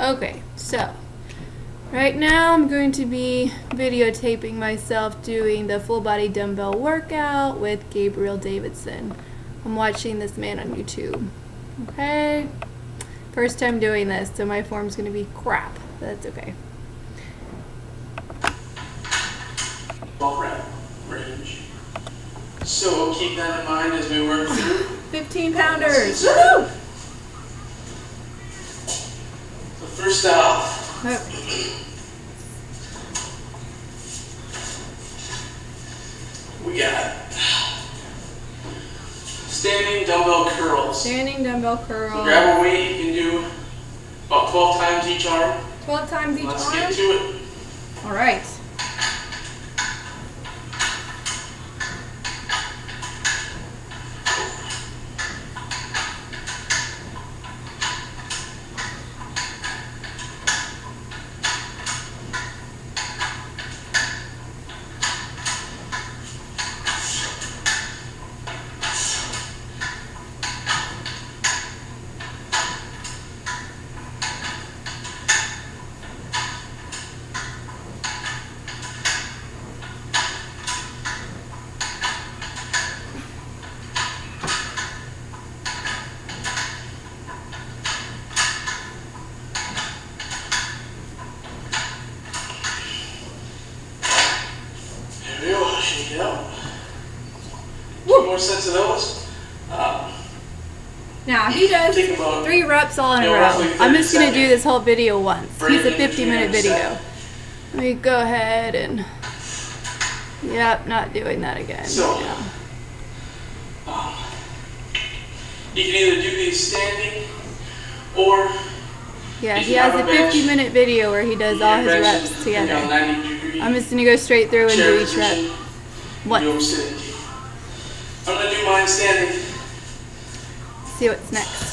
Okay, so right now I'm going to be videotaping myself doing the full body dumbbell workout with Gabriel Davidson. I'm watching this man on YouTube. Okay? First time doing this, so my form's going to be crap. That's okay. 12 rep range. So keep that in mind as we work through. 15 pounders. So first off, Oh, we got standing dumbbell curls. Standing dumbbell curl. Grab a weight, you can do about 12 times each arm. 12 times each arm. Let's get to it. All right. There we go. Shake it out. Two more sets of those. Um, Now he does three reps all in a row. I'm just gonna do this whole video once. He's a it 50 minute video. minutes. Let me go ahead and. Yep, not doing that again. So- Yeah. you can either do these standing or Yeah, he has a a bench, 50 minute video where he does all his reps you know, together. I'm just gonna go straight through and do each rep. position. Standing. See what's next.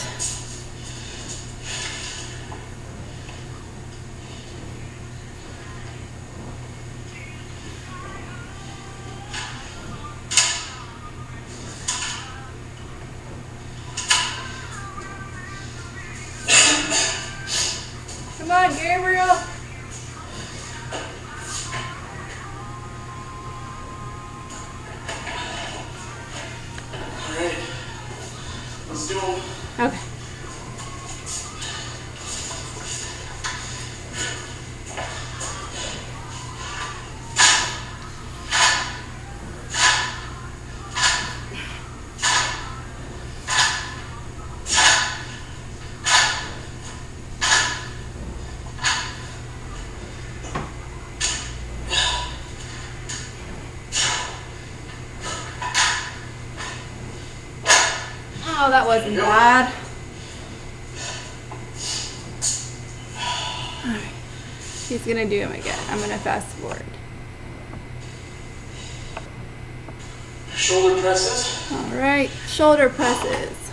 Come on, Gabriel. Oh, that wasn't bad. Alright. He's gonna do him again. I'm gonna fast forward. Shoulder presses. Alright, shoulder presses.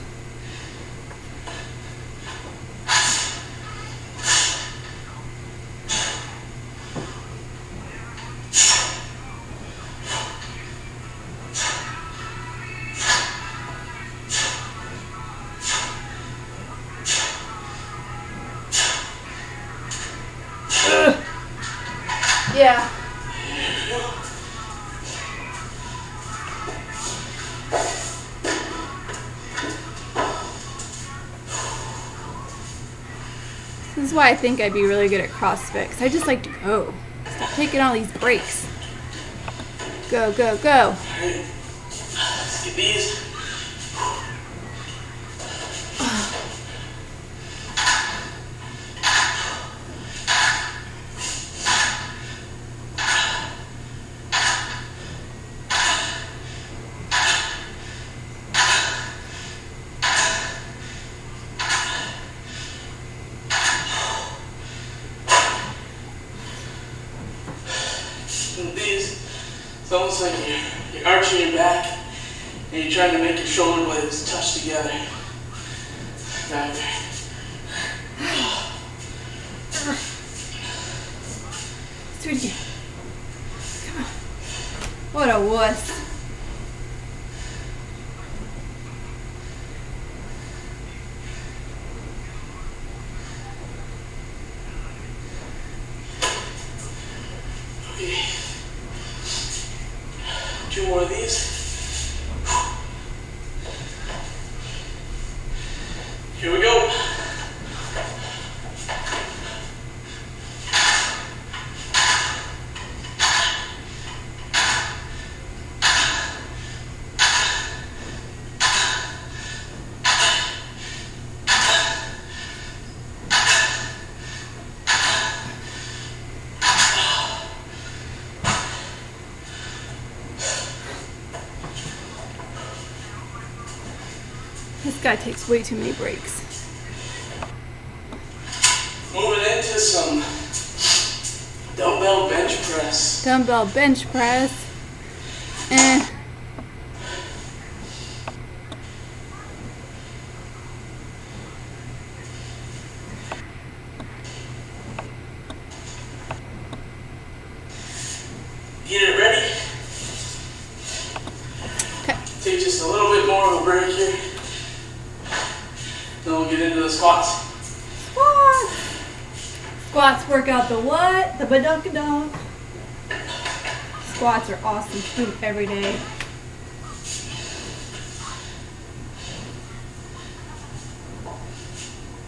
Yeah. This is why I think I'd be really good at CrossFit, 'cause I just like to go. Stop taking all these breaks. Go, go, go. All right. These. And these, it's almost like you're, arching your back and you're trying to make your shoulder blades touch together. Back there. Come on. What a wuss. two more of these. This guy takes way too many breaks. Moving into some dumbbell bench press. Dumbbell bench press. Eh. Get it ready. Okay. Take just a little bit more of a break here. Then we'll get into the squats. Squats. Squats work out the what? The badunkadunk. Squats are awesome. Them every day.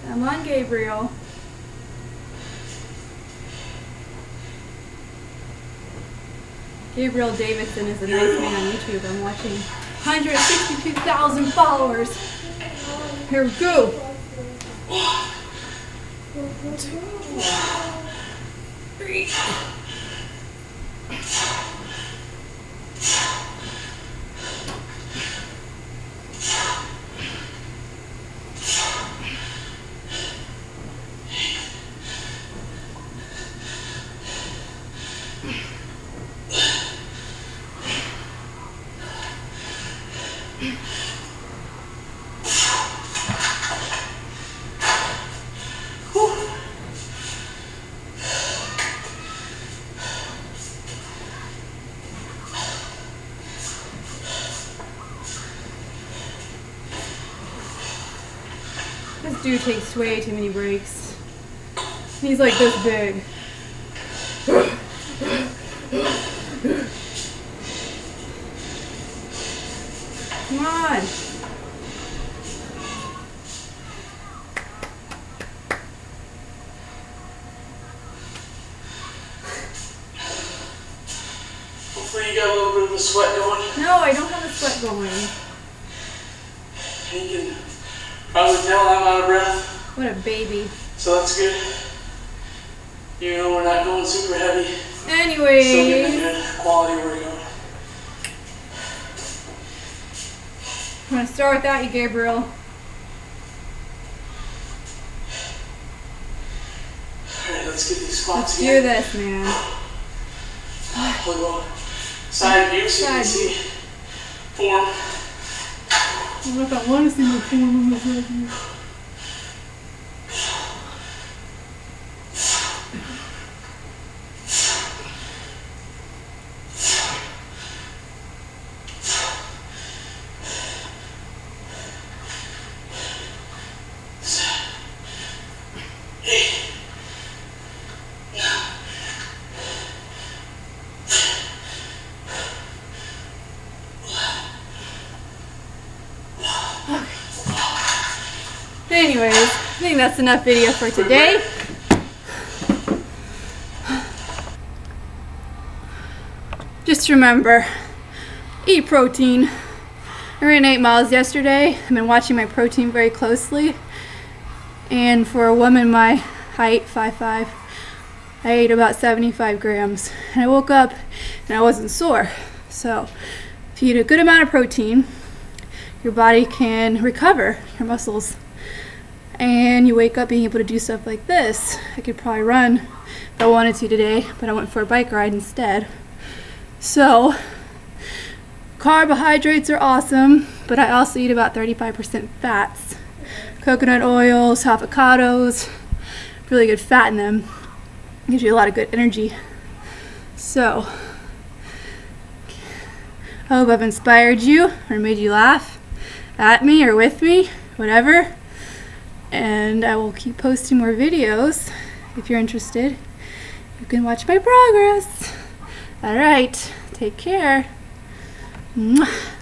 Come on, Gabriel. Gabriel Davidson is a nice man on YouTube. I'm watching 162,000 followers. Here we go. Three. Dude takes way too many breaks. He's like this big. Come on. Hopefully you got a little bit of a sweat going. No, I don't have a sweat going. You can probably tell I'm out of breath, What a baby. so that's good. You know we're not going super heavy. Still getting good quality workout. I'm gonna start without you, Gabriel. Alright, let's get these squats Let's squats do this, man. We'll go side view so you can see form. What if I want to see my form Anyways, I think that's enough video for today. Just remember, eat protein. I ran eight miles yesterday. I've been watching my protein very closely. And for a woman my height, 5'5", I ate about 75 grams. And I woke up and I wasn't sore. So if you eat a good amount of protein, your body can recover your muscles and you wake up being able to do stuff like this. I could probably run if I wanted to today, but I went for a bike ride instead. So, carbohydrates are awesome, but I also eat about 35% fats. Coconut oils, avocados, really good fat in them. Gives you a lot of good energy. So, I hope I've inspired you or made you laugh at me or with me, whatever and I will keep posting more videos. If you're interested, you can watch my progress. All right, take care. Mwah.